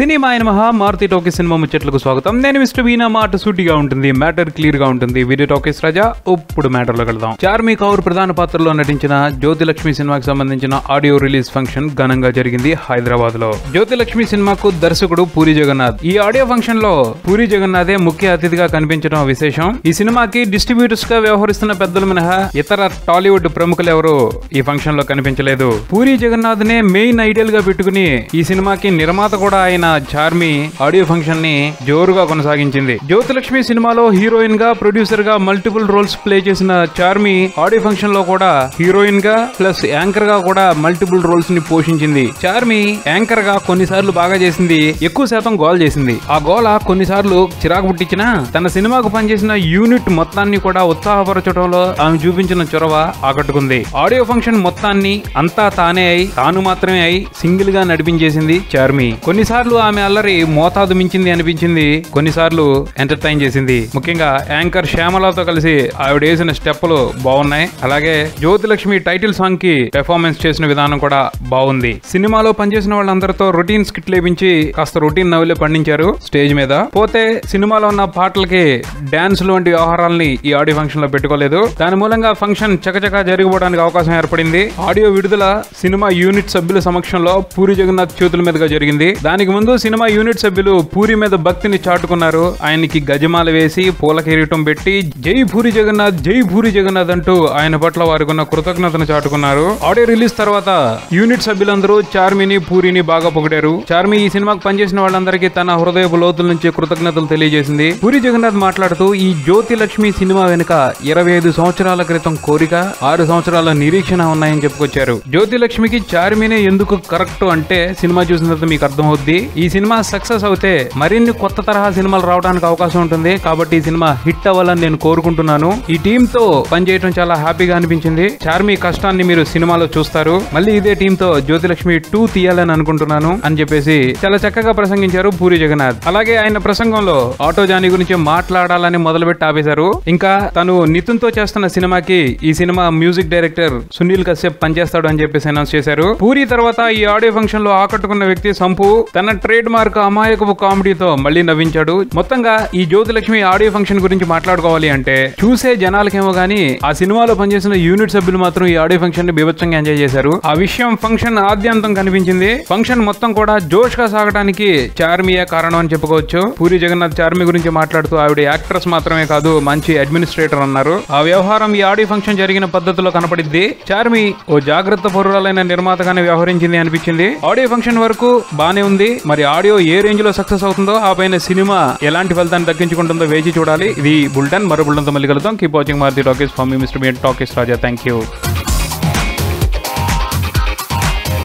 Cinema ఆయన మహా Maruti talkies cinema ముచ్చట్లకు స్వాగతం. నేను మిస్టర్ వీనా మాట సూటిగా ఉంటుంది మ్యాటర్ క్లియర్గా ఉంటుంది. వీడియో టాకీస్ రాజా ఇప్పుడు మ్యాటర్లో వెళ్దాం చార్మి కౌర్ ప్రధాన పాత్రలో నటించిన జ్యోతిలక్ష్మి సినిమాకి సంబంధించిన ఆడియో రిలీజ్ ఫంక్షన్ ఘనంగా జరిగింది హైదరాబాద్లో జ్యోతిలక్ష్మి సినిమాకు దర్శకుడు పూరి జగన్నాథ్. ఈ ఆడియో ఫంక్షన్లో పూరి జగన్నాథే ముఖ్య అతిథిగా కనిపించడం విశేషం. ఈ సినిమాకి డిస్ట్రిబ్యూటర్స్గా వ్యవహరిస్తున్న పెద్దలు మినహా ఇతర టాలీవుడ్ ప్రముఖులు ఎవరు ఈ ఫంక్షన్లో కనిపించలేదు. పూరి జగన్నాథ్ నే మెయిన్ ఐడియల్గా పెట్టుకుని ఈ సినిమాకి నిర్మాత కూడా ఆయన చార్మి ఆడియో ఫంక్షన్ని జోరుగా కొనసాగించింది. జ్యోతిలక్ష్మి సినిమాలో హీరోయిన్గా ప్రొడ్యూసర్గా మల్టిపుల్ రోల్స్ ప్లే చేసిన చార్మి ఆడియో ఫంక్షన్లో కూడా హీరోయిన్గా ప్లస్ యాంకర్గా కూడా మల్టిపుల్ రోల్స్ని పోషించింది. చార్మి యాంకర్గా కొన్నిసార్లు బాగా చేసింది ఎక్కువ శాతం గోల్ చేసింది. ఆ గోల కొన్నిసార్లు చిరాకు పుట్టించినా తన సినిమాకు పనిచేసిన యూనిట్ మొత్తాన్ని కూడా ఉత్సాహపరచడంలో ఆమె చూపించిన చొరవ ఆకట్టుకుంది. ఆడియో ఫంక్షన్ మొత్తాన్ని అంతా తానే అయి తాను మాత్రమే అయి సింగిల్గా నడిపించేసింది చార్మి. కొన్నిసార్లు ఆమె అల్లరి మోతాదు మించింది అనిపించింది కొన్నిసార్లు ఎంటర్టైన్ చేసింది. ముఖ్యంగా యాంకర్ శ్యామలతో కలిసి ఆవిడ వేసిన స్టెప్పులు బాగున్నాయి అలాగే జ్యోతిలక్ష్మి టైటిల్ సాంగ్కి పెర్ఫార్మెన్స్ చేసిన విధానం కూడా బాగుంది సినిమాలో పనిచేసిన వాళ్ళందరితో రొటీన్ స్కిట్ లేపించి కాస్త రొటీన్ నవ్వులే పండించారు స్టేజ్ మీద. పోతే సినిమాలో ఉన్న పాటలకి డాన్స్ వంటి వ్యవహారాలని ఈ ఆడియో ఫంక్షన్లో పెట్టుకోలేదు. దాని మూలంగా ఫంక్షన్ చకచకా జరిగిపోవడానికి అవకాశం ఏర్పడింది. ఆడియో విడుదల సినిమా యూనిట్ సభ్యుల సమక్షంలో పూరి జగన్నాథ్ చేతుల మీదుగా జరిగింది. దానికి ముందు సినిమా యూనిట్ సభ్యులు పూరి మీద భక్తిని చాటుకున్నారు. ఆయనకి గజమాల వేసి పూల కిరీటం పెట్టి జై పూరి జగన్నాథ్ జై పూరి జగన్నాథ్ అంటూ ఆయన పట్ల వారికి ఉన్న కృతజ్ఞతను చాటుకున్నారు. ఆడియో రిలీజ్ తర్వాత యూనిట్ సభ్యులందరూ చార్మిని పూరిని బాగా పొగిడారు. చార్మి ఈ సినిమాకు పనిచేసిన వాళ్ళందరికీ తన హృదయపు లోతుల నుంచి కృతజ్ఞతలు తెలియజేసింది. పూరి జగన్నాథ్ మాట్లాడుతూ ఈ జ్యోతి లక్ష్మి సినిమా వెనుక ఇరవై ఐదు సంవత్సరాల క్రితం కోరిక ఆరు సంవత్సరాల నిరీక్షణ ఉన్నాయని చెప్పుకొచ్చారు. జ్యోతి లక్ష్మికి చార్మినే ఎందుకు కరెక్ట్ అంటే సినిమా చూసిన తర్వాత మీకు అర్థమవుద్ది. ఈ సినిమా సక్సెస్ అవుతే మరిన్ని కొత్త తరహా సినిమాలు రావడానికి అవకాశం ఉంటుంది. కాబట్టి ఈ సినిమా హిట్ అవ్వాలని నేను కోరుకుంటున్నాను. ఈ టీమ్తో పనిచేయడం చాలా హ్యాపీగా అనిపించింది. చార్మి కష్టాన్ని మీరు సినిమాలో చూస్తారు. మళ్ళీ ఇదే టీమ్తో జ్యోతిలక్ష్మి టూ తీయాలని అనుకుంటున్నాను అని చెప్పేసి చాలా చక్కగా ప్రసంగించారు పూరి జగన్నాథ్. అలాగే ఆయన ప్రసంగంలో ఆటో జానీ గురించి మాట్లాడాలని మొదలుపెట్టి ఆపేశారు. ఇంకా తను నితిన్తో చేస్తున్న సినిమాకి ఈ సినిమా మ్యూజిక్ డైరెక్టర్ సునీల్ కశ్యప్ పనిచేస్తాడు అని చెప్పేసి అనౌన్స్ చేశారు. పూరి తర్వాత ఈ ఆడియో ఫంక్షన్లో ఆకట్టుకున్న వ్యక్తి సంపు తన ట్రేడ్ మార్క్ అమాయకపు కామెడీతో మళ్ళీ నవ్వించాడు. మొత్తంగా ఈ జ్యోతిలక్ష్మి ఆడియో ఫంక్షన్ గురించి మాట్లాడుకోవాలి అంటే చూసే జనాలకేమో గానీ ఆ సినిమాలో పనిచేసిన యూనిట్ సభ్యులు మాత్రం ఈ ఆడియో ఫంక్షన్ని బీభత్సంగా ఎంజాయ్ చేశారు. ఆ విషయం ఫంక్షన్ ఆద్యంతం కనిపించింది. ఫంక్షన్ మొత్తం కూడా జోష్గా సాగడానికి చార్మియే కారణం అని చెప్పుకోవచ్చు. పూరి జగన్నాథ్ చార్మి గురించి మాట్లాడుతూ ఆవిడ యాక్ట్రెస్ మాత్రమే కాదు మంచి అడ్మినిస్ట్రేటర్ అన్నారు. ఆ వ్యవహారం ఈ ఆడియో ఫంక్షన్ జరిగిన పద్ధతిలో కనపడింది చార్మి ఓ జాగ్రత్త పౌరులైన నిర్మాతగానే వ్యవహరించింది అనిపించింది. ఆడియో ఫంక్షన్ వరకు బానే ఉంది. మరి ఆడియో ఏ రేంజ్లో సక్సెస్ అవుతుందో ఆ పైన సినిమా ఎలాంటి ఫలితాన్ని దక్కించుకుంటుందో వేచి చూడాలి. ఇది బుల్టన్ మరో బుల్టన్తో మళ్ళీ కలుద్దాం. Keep watching Maruthi talkies for me mister మీ టాకీస్ రాజా థ్యాంక్ యూ